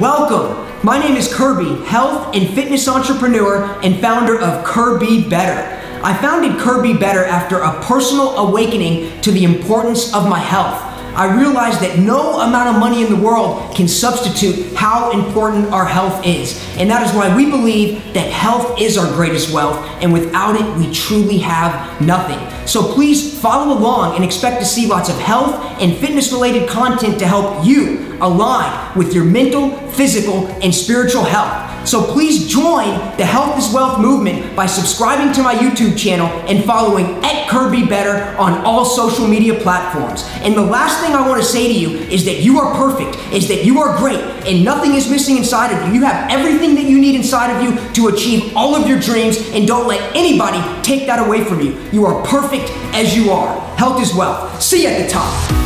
welcome. My name is Kirby, health and fitness entrepreneur and founder of KirBeBetter. I founded KirBeBetter after a personal awakening to the importance of my health. I realized that no amount of money in the world can substitute how important our health is. And that is why we believe that health is our greatest wealth, and without it, we truly have nothing. So please follow along and expect to see lots of health and fitness related content to help you align with your mental, physical, and spiritual health. So please join the Health is Wealth movement by subscribing to my YouTube channel and following at KirBeBetter on all social media platforms. And the last thing I want to say to you is that you are perfect, is that you are great, and nothing is missing inside of you. You have everything that you need inside of you to achieve all of your dreams, and don't let anybody take that away from you. You are perfect as you are. Health is wealth. See you at the top.